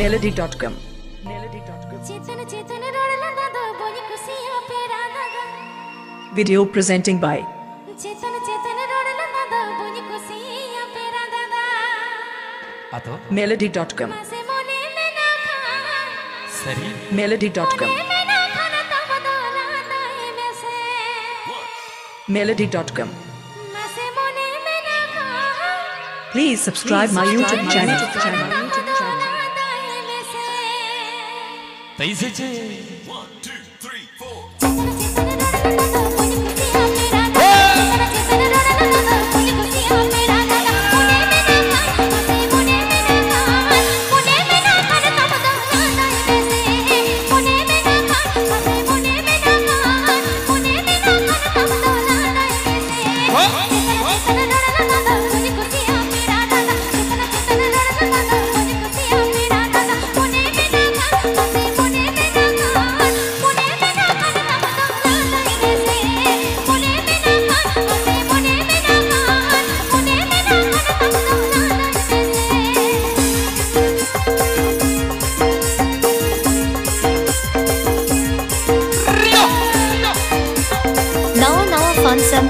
melody.com Video presenting by melody.com melody.com melody.com Please subscribe my YouTube channel. Tá aí.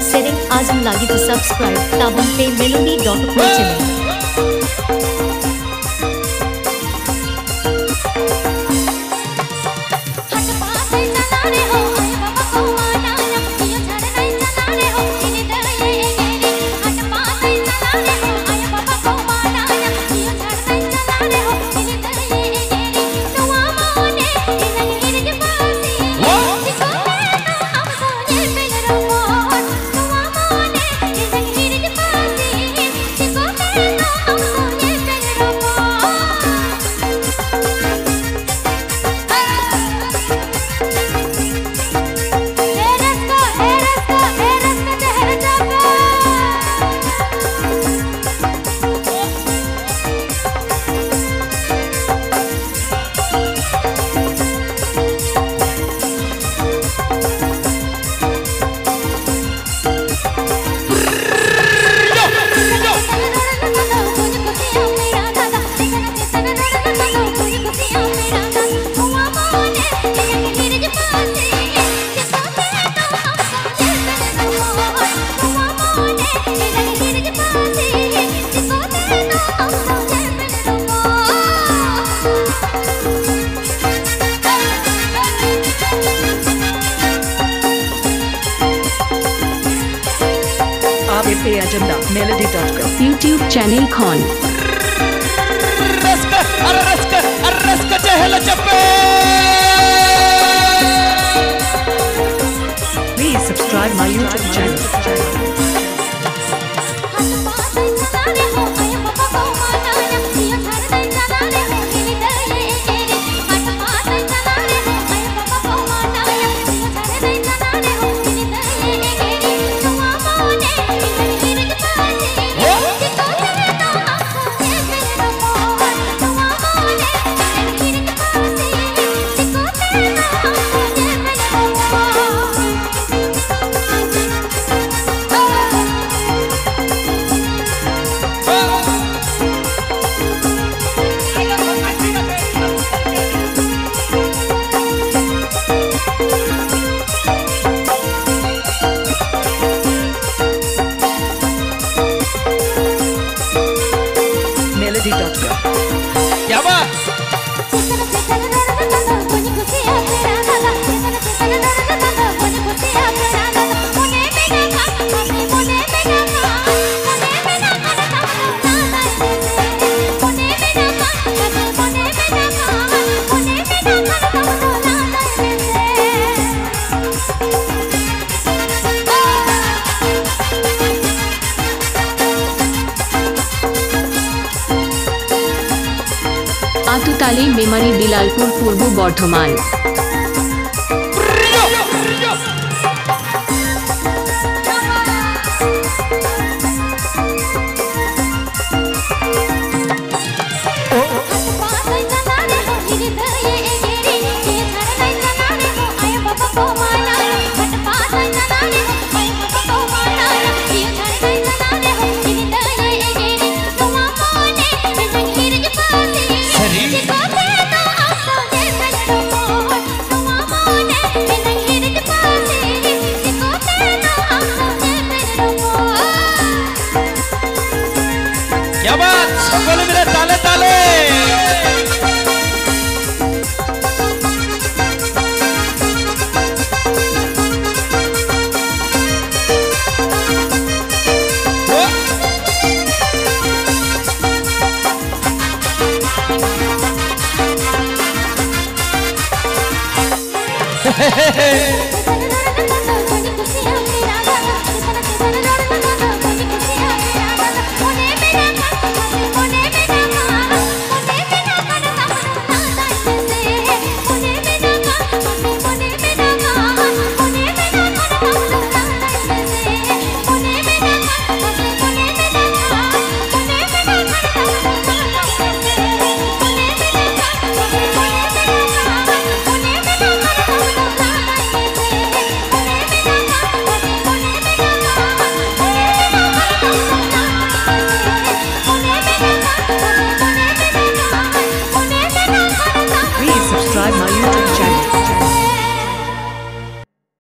Setting आज आज़म लागी तो subscribe ताबम पे melody dot com channel agenda melody dot com YouTube channel Khan Detox. वाली दिलालपुर पूर्व बर्धमान এবার সকলে মিলে তালে তালে Hey, hey, hey.